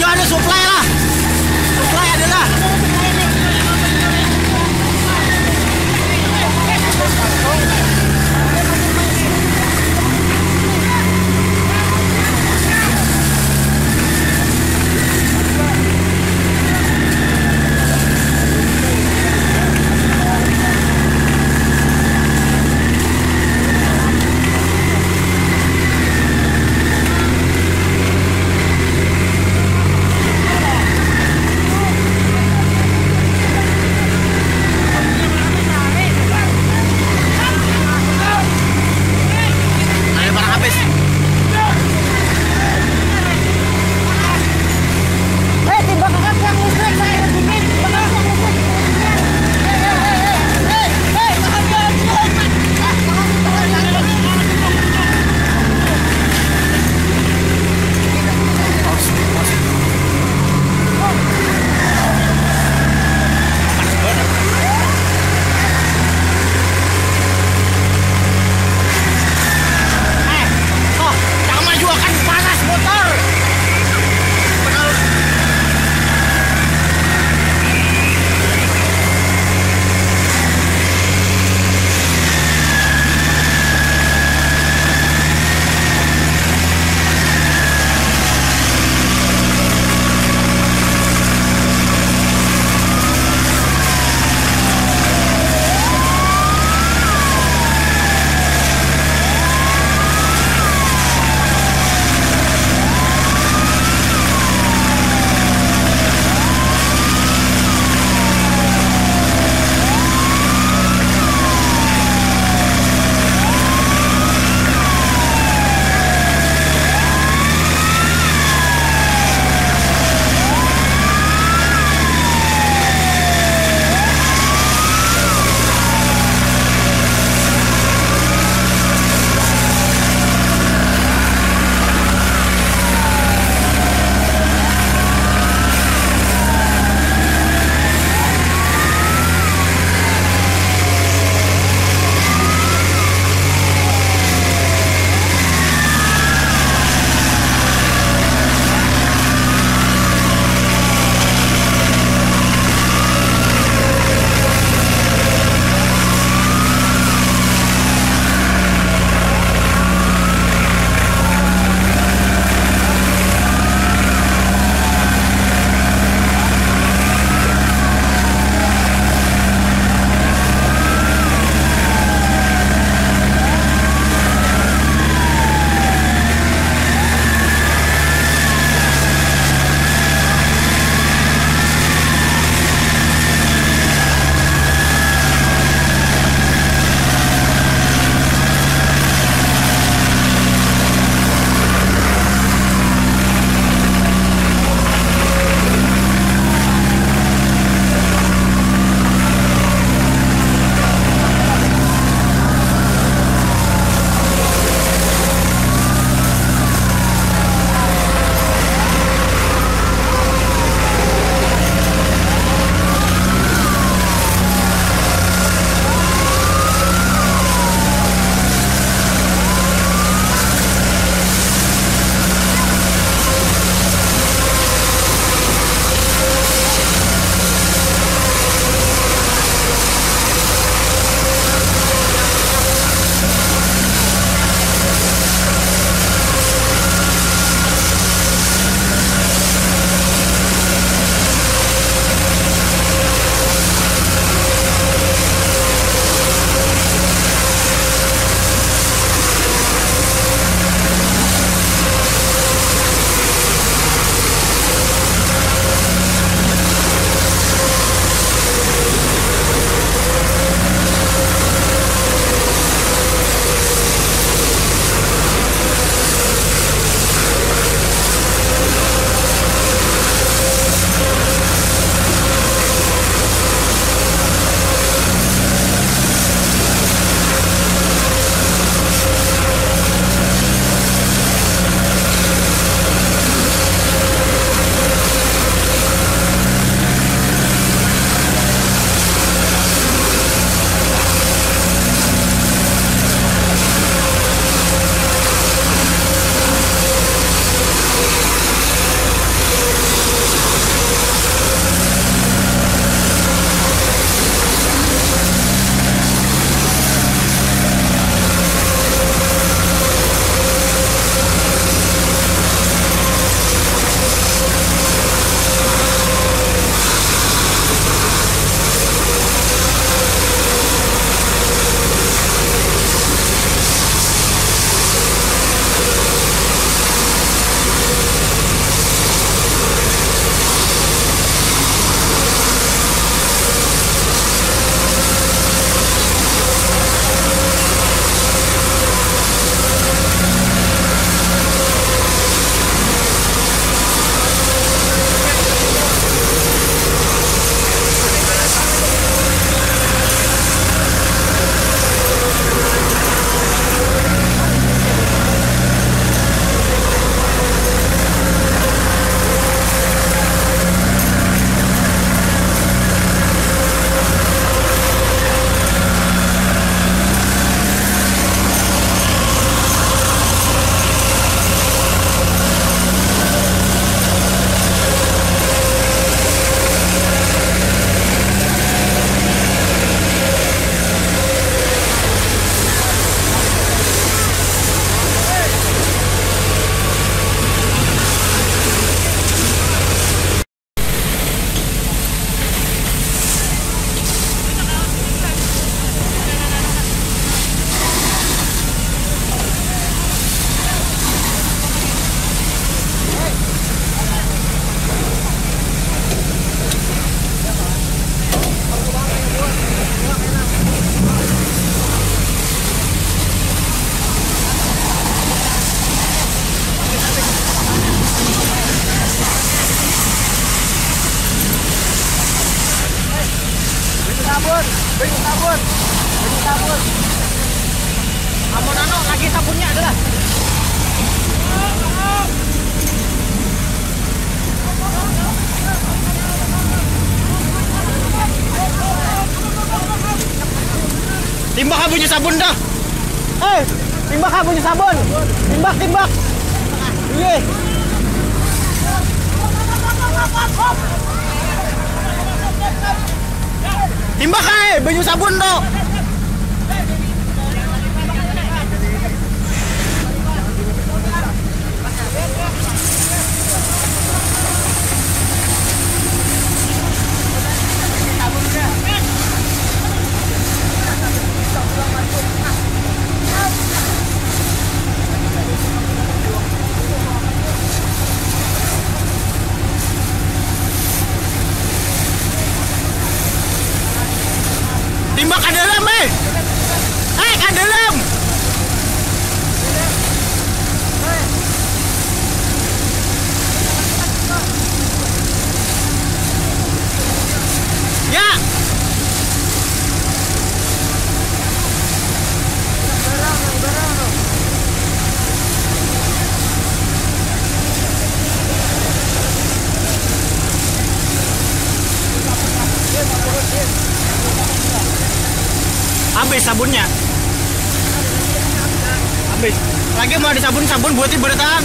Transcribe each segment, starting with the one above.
Inyo ada supply lah. Supply Timbak bunyi sabun dah. Eh, timbak bunyi sabun. Timbak, timbak. Iya. Timbak eh, bunyi sabun dong. Timbak ke dalam eh. Eh, ke dalam. Ya. Habis sabunnya. Habis. Lagi mau disabun sabun buat ibu datang.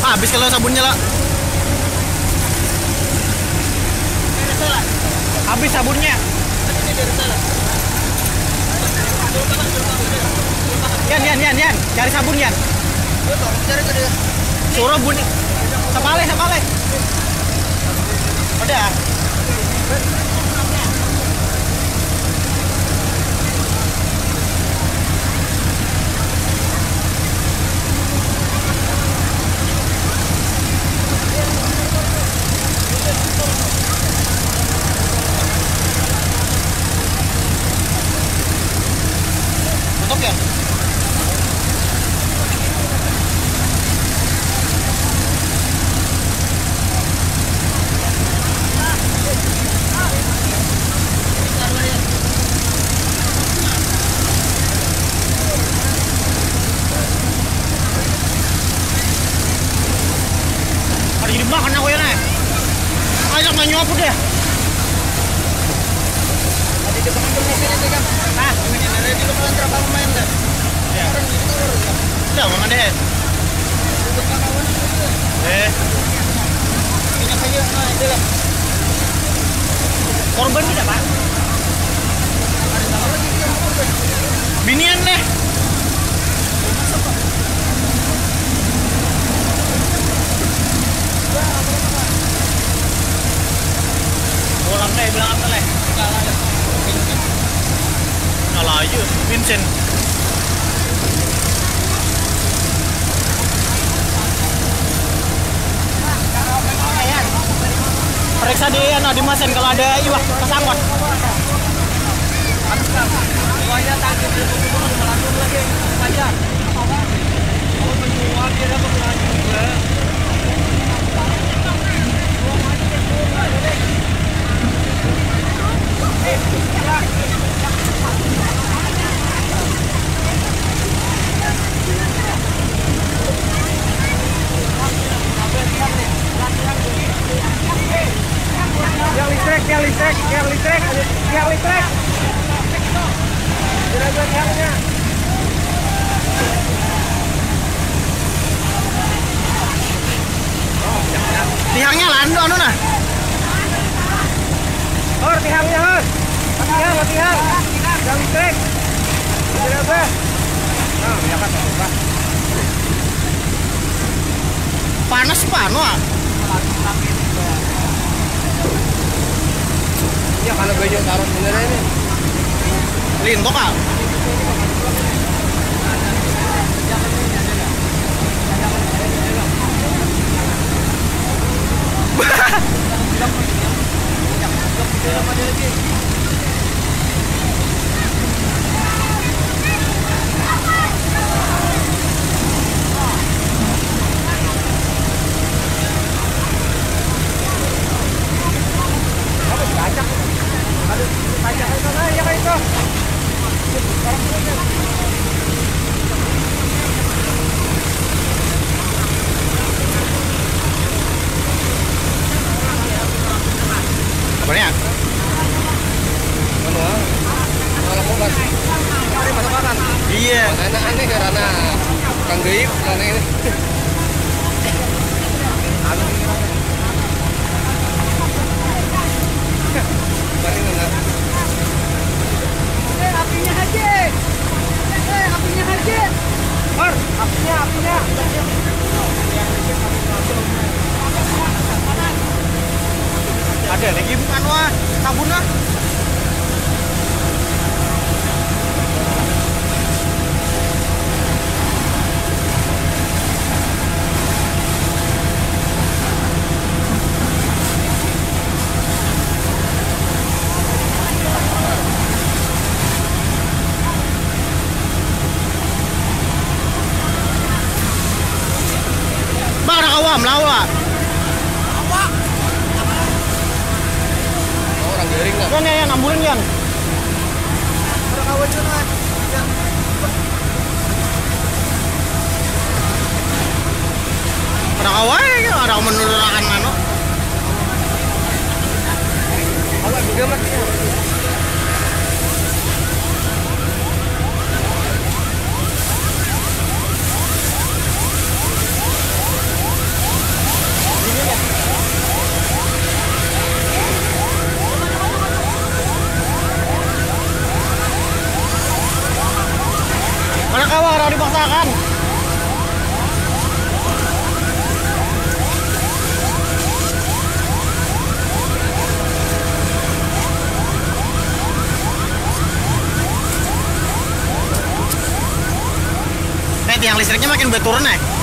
Habis kalau sabunnya lah. Habis sabunnya. Yan, yan, yan, yan. Cari sabun, yan. Suruh bunyi. Sepale, sepale. Udah. Tutup ya? Ada jadi makan aku ya, Nek. Ajak nggak nyopo deh. Tadi di depan mesinnya sih kan. Hah? Ada di depan berapa pemain deh? Ya. Orang di luar. Udah, mana deh? Di depan awan itu. Eh. Nah, itu lah. korban tidak, Pak? Binian deh. Deh, bilang apa deh? Kalah aja, Vincent. Periksa di ano, di mesin kalau ada iwak kesangkut listrik, yang listrik, yang yang listrik. Tiangnya lando anu nah. Hor, tihangnya hor. Latihan, latihan. Yang listrik. Juragan. Nah, ya kan, Pak. Panas pano ah. Ya kalau baju taruh beneran ini. Lintok ah. Banyak. Iya. Anak aneh karena kang gaib karena ini. Enggak. Eh, apinya Haji. Eh, apinya Haji. Mar, apinya apinya. Ada lagi bukan wah sabun ah. Bang, ada kawam lawa. Oh, orang garing enggak? Yan, yan, yan, ambulan yan. Ada kawan juga yang Ada ada menurunkan anu. Awak juga mati. Kawah, ada dipaksakan. Listriknya makin berturun ya?